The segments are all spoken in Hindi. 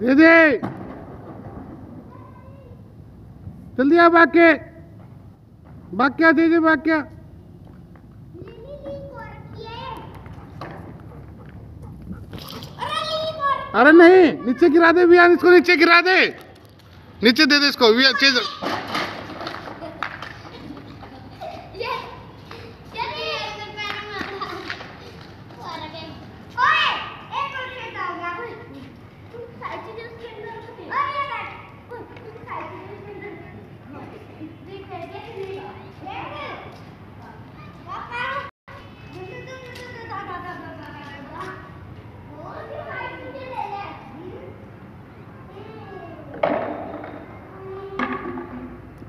दे दे। जल्दी आ बाक्य के भाग क्या दे दे अरे नहीं, नीचे गिरा दे वियान इसको नीचे गिरा दे। नीचे दे दे इसको चेज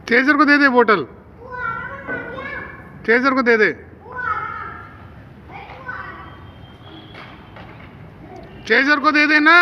चेजर को दे दे बोतल चेजर को दे दे. चेजर को दे दे ना